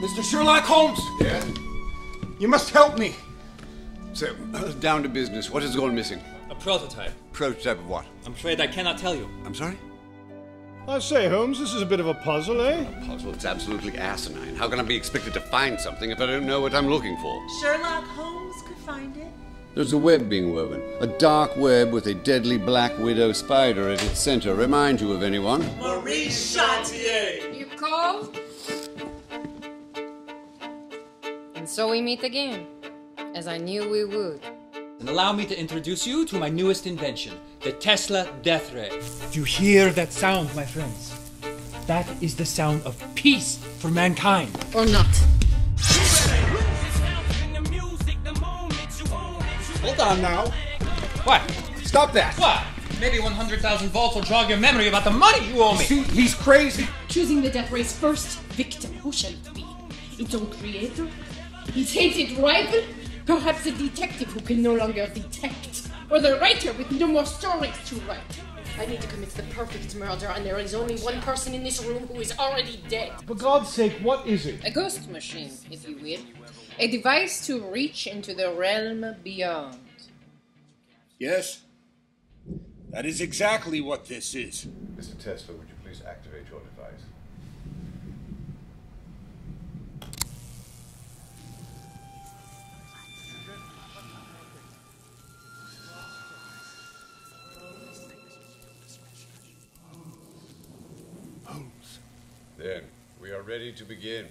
Mr. Sherlock Holmes! Yeah? You must help me! So, down to business. What has gone missing? A prototype. Prototype of what? I'm afraid I cannot tell you. I'm sorry? I say, Holmes, this is a bit of a puzzle, eh? A puzzle. It's absolutely asinine. How can I be expected to find something if I don't know what I'm looking for? Sherlock Holmes could find it. There's a web being woven. A dark web with a deadly black widow spider at its center. Remind you of anyone? Marie Chartier! You called? And so we meet again, as I knew we would. And allow me to introduce you to my newest invention, the Tesla Death Ray. Do you hear that sound, my friends? That is the sound of peace for mankind. Or not. Hold on now. What? Stop that! What? Maybe 100,000 volts will jog your memory about the money you owe me. See, he's crazy. Choosing the Death Ray's first victim, who shall it be? Its own creator? Its hated rival? Perhaps a detective who can no longer detect? Or the writer with no more stories to write? I need to commit the perfect murder, and there is only one person in this room who is already dead. For God's sake, what is it? A ghost machine, if you will. A device to reach into the realm beyond. Yes? That is exactly what this is. Mr. Tesla, would you please activate your device? Then, we are ready to begin.